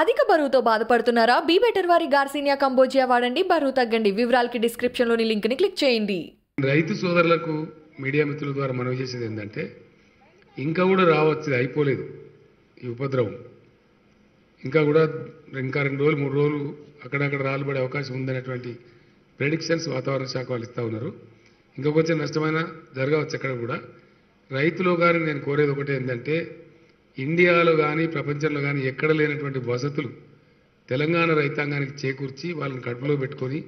అధిక బరువుతో బాధపడుతున్నారా? బీ బెటర్ వారి గార్సినియా కంబోజియా వాడండి. బరువు తగ్గండి. వివరాలకి డిస్క్రిప్షన్లోని లింక్ని క్లిక్ చేయండి. రైతు సోదరులకు మీడియా మిత్రుల ద్వారా మనవి చేసేది ఏంటంటే ఇంకా కూడా రావచ్చు అయిపోలేదు ఈ ఉపద్రవం. ఇంకా కూడా ఇంకా రెండు రోజులు మూడు రోజులు అక్కడక్కడ రాళ్ళు పడే అవకాశం ఉందనేటువంటి ప్రెడిక్షన్స్ వాతావరణ శాఖ వాళ్ళు ఇస్తూ ఉన్నారు. ఇంకా కొంచెం నష్టమైన జరగవచ్చు అక్కడ కూడా. రైతులు కానీ నేను కోరేది ఒకటి ఏంటంటే ఇండియాలో కానీ ప్రపంచంలో కానీ ఎక్కడ లేనటువంటి వసతులు తెలంగాణ రైతాంగానికి చేకూర్చి వాళ్ళని కడుపులో పెట్టుకొని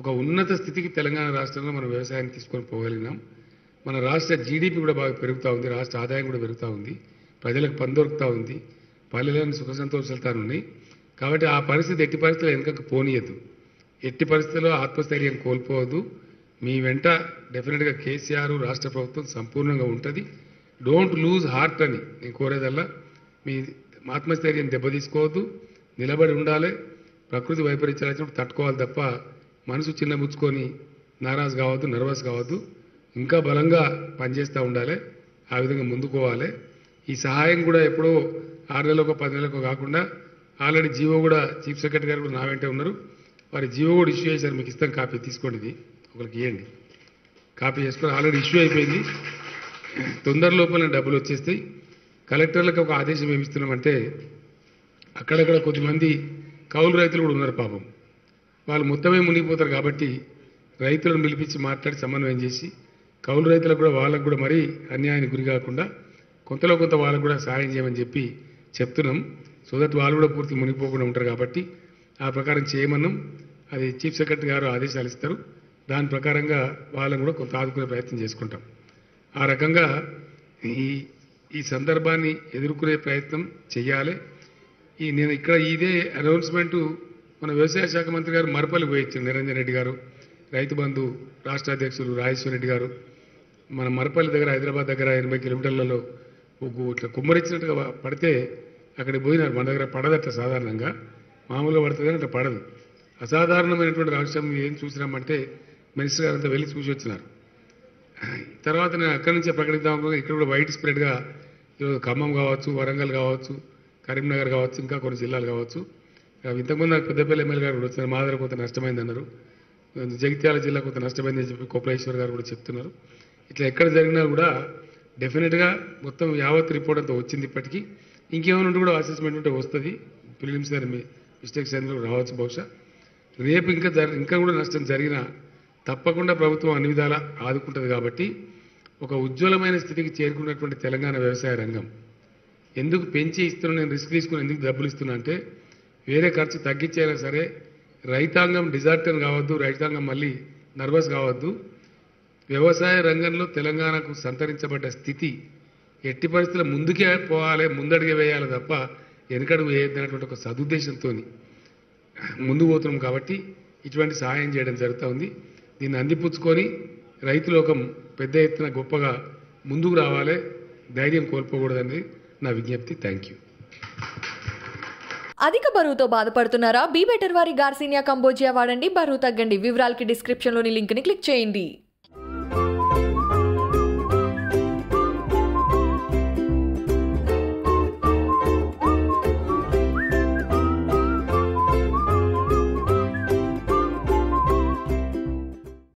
ఒక ఉన్నత స్థితికి తెలంగాణ రాష్ట్రంలో మన వ్యవసాయాన్ని తీసుకొని పోగలిగినాం. మన రాష్ట్ర జీడిపి కూడా బాగా పెరుగుతూ ఉంది రాష్ట్ర ఆదాయం కూడా పెరుగుతూ ఉంది ప్రజలకు పని దొరుకుతూ ఉంది పల్లెలను సుఖ సంతోషాలతో ఉన్నాయి. కాబట్టి ఆ పరిస్థితి ఎట్టి పరిస్థితుల్లో వెనుకకు పోనీయద్దు. ఎట్టి పరిస్థితుల్లో ఆత్మస్థైర్యం కోల్పోవద్దు. మీ వెంట డెఫినెట్గా కేసీఆర్ రాష్ట్ర ప్రభుత్వం సంపూర్ణంగా ఉంటుంది. డోంట్ లూజ్ హార్ట్ అని నేను కోరేదల్లా మీ ఆత్మస్థైర్యం దెబ్బతీసుకోవద్దు నిలబడి ఉండాలి ప్రకృతి వైపరీత్యాలు వచ్చినప్పుడు తట్టుకోవాలి తప్ప మనసు చిన్నబుచ్చుకొని నారాజ్ కావద్దు నర్వస్ కావద్దు ఇంకా బలంగా పనిచేస్తూ ఉండాలి ఆ విధంగా ముందుకోవాలి. ఈ సహాయం కూడా ఎప్పుడో ఆరు నెలలకు పది నెలలకు కాకుండా ఆల్రెడీ జీవో కూడా చీఫ్ సెక్రటరీ గారు కూడా నా వెంటే ఉన్నారు. వారి జీవో కూడా ఇష్యూ చేశారు మీకు ఇస్తాం కాపీ తీసుకోండి ఇది ఒకరికి ఇవ్వండి కాపీ చేసుకొని ఆల్రెడీ ఇష్యూ అయిపోయింది. తొందర లోపల డబ్బులు వచ్చేస్తాయి. కలెక్టర్లకు ఒక ఆదేశం ఏమిస్తున్నామంటే అక్కడక్కడ కొద్దిమంది కౌలు రైతులు కూడా ఉన్నారు పాపం. వాళ్ళు మొత్తమే మునిగిపోతారు కాబట్టి రైతులను పిలిపించి మాట్లాడి సమన్వయం చేసి కౌలు రైతులకు కూడా వాళ్ళకు కూడా మరీ అన్యాయానికి గురి కాకుండా కొంతలో కొంత వాళ్ళకు కూడా సహాయం చేయమని చెప్పి చెప్తున్నాం. సో దట్ వాళ్ళు కూడా పూర్తి మునిగిపోకుండా ఉంటారు కాబట్టి ఆ ప్రకారం చేయమన్నాం. అది చీఫ్ సెక్రటరీ గారు ఆదేశాలు ఇస్తారు. దాని ప్రకారంగా వాళ్ళని కూడా కొంత ఆదుకునే ప్రయత్నం చేసుకుంటాం. ఆ రకంగా ఈ ఈ సందర్భాన్ని ఎదుర్కొనే ప్రయత్నం చేయాలి ఈ నేను ఇక్కడ ఇదే అనౌన్స్మెంటు మన వ్యవసాయ శాఖ మంత్రి గారు మరపల్లి పోయించారు నిరంజన్ రెడ్డి గారు రైతు బంధు రాష్ట్ర అధ్యక్షులు రాజేశ్వర రెడ్డి గారు. మన మరపల్లి దగ్గర హైదరాబాద్ దగ్గర ఎనభై కిలోమీటర్లలో ఒక ఇట్లా కుమ్మరించినట్టుగా పడితే అక్కడికి పోయినారు. మన దగ్గర పడదట సాధారణంగా. మామూలుగా పడుతుంది అట్లా పడదు. అసాధారణమైనటువంటి రాష్ట్రం ఏం చూసినామంటే మినిస్టర్ గారు అంతా వెళ్ళి చూసి వచ్చినారు తర్వాత నేను అక్కడి నుంచే ప్రకటిద్దాం ఇక్కడ కూడా వైడ్ స్ప్రెడ్గా ఈరోజు ఖమ్మం కావచ్చు వరంగల్ కావచ్చు కరీంనగర్ కావచ్చు ఇంకా కొన్ని జిల్లాలు కావచ్చు. ఇంతకుముందు నాకు పెద్దపల్లి ఎమ్మెల్యే గారు కూడా వచ్చినారు. మా దగ్గర కొంత నష్టమైంది అన్నారు జగిత్యాల జిల్లా కొంత నష్టమైందని చెప్పి కోపలేశ్వర్ గారు కూడా చెప్తున్నారు. ఇట్లా ఎక్కడ జరిగినా కూడా డెఫినెట్గా మొత్తం యావత్ రిపోర్ట్ అంతా వచ్చింది ఇప్పటికీ. ఇంకేమైనా ఉంటే కూడా అసెస్మెంట్ ఉంటే వస్తుంది. ఫిలిమ్స్ గారి మిస్టేక్స్ అనేది రావచ్చు బహుశా. రేపు ఇంకా ఇంకా కూడా నష్టం జరిగినా తప్పకుండా ప్రభుత్వం అన్ని విధాలా ఆదుకుంటుంది కాబట్టి ఒక ఉజ్వలమైన స్థితికి చేరుకున్నటువంటి తెలంగాణ వ్యవసాయ రంగం. ఎందుకు పెంచి ఇస్తున్నా నేను రిస్క్ తీసుకుని ఎందుకు డబ్బులు ఇస్తున్నా అంటే వేరే ఖర్చు తగ్గించైనా సరే రైతాంగం డిజార్టర్ కావద్దు రైతాంగం మళ్ళీ నర్వస్ కావద్దు. వ్యవసాయ రంగంలో తెలంగాణకు సంతరించబడ్డ స్థితి ఎట్టి పరిస్థితుల్లో ముందుకే పోవాలి ముందడిగే వేయాలి తప్ప వెనకడుగు వేయద్దన్నటువంటి ఒక సదుద్దేశంతో ముందు పోతున్నాం కాబట్టి ఇటువంటి సహాయం చేయడం జరుగుతూ ఉంది. దీన్ని అందిపుచ్చుకొని రైతులోకం పెద్ద ఎత్తున గొప్పగా ముందుకు రావాలి ధైర్యం కోల్పోకూడదని నా విజ్ఞప్తి థ్యాంక్ యూ. అధిక బరువుతో బాధపడుతున్నారా? బీ బెటర్ వారి గార్సినియా కంబోజియా వాడండి. బరువు తగ్గండి. వివరాలకి డిస్క్రిప్షన్లోని లింక్ని క్లిక్ చేయండి.